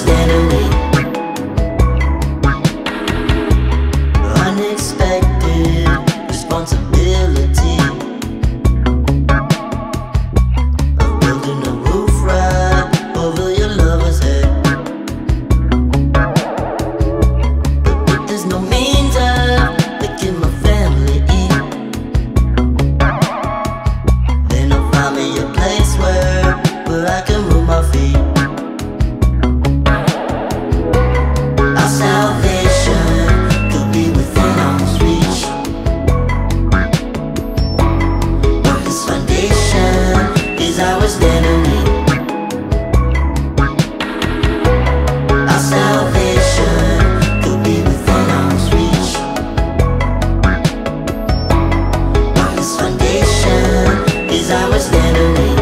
standing I was getting late.